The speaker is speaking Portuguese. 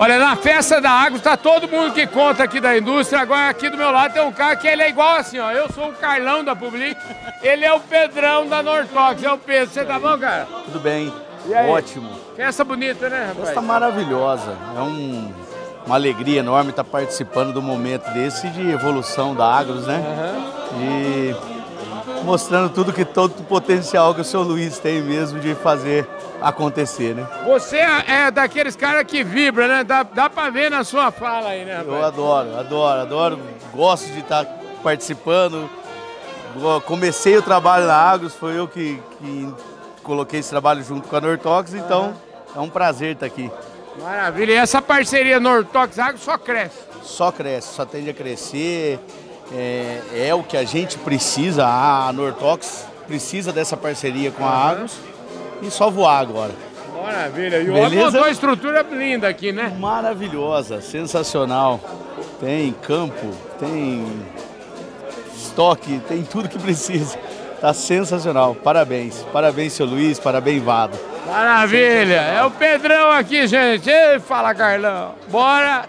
Olha, na festa da água está todo mundo que conta aqui da indústria. Agora aqui do meu lado tem um cara que ele é igual assim, ó. Eu sou o Carlão da Public, ele é o Pedrão da Nortox. É o Pedro. Você tá bom, cara? Tudo bem. Ótimo. Festa bonita, né, rapaz? Festa maravilhosa. É um, uma alegria enorme estar participando do momento desse de evolução da Agros, né? E mostrando tudo que todo o potencial que o seu Luiz tem mesmo de fazer acontecer, né? Você é daqueles caras que vibra, né? Dá, dá pra ver na sua fala aí, né, Eu rapaz? adoro, adoro, adoro. Gosto de estar participando. Go- Comecei o trabalho na Agros, foi eu que, que coloquei esse trabalho junto com a Nortox, então é um prazer estar aqui. Maravilha. E essa parceria Nortox Agro só cresce. Só cresce, só tende a crescer. É, é o que a gente precisa, a Nortox precisa dessa parceria com a Agros e só voar agora. Maravilha. E o Beleza? montou uma estrutura linda aqui, né? Maravilhosa, sensacional. Tem campo, tem estoque, tem tudo que precisa. Tá sensacional. Parabéns. Parabéns, seu Luiz. Parabéns, Vado. Maravilha. É o Pedrão aqui, gente. Ei, fala, Carlão. Bora.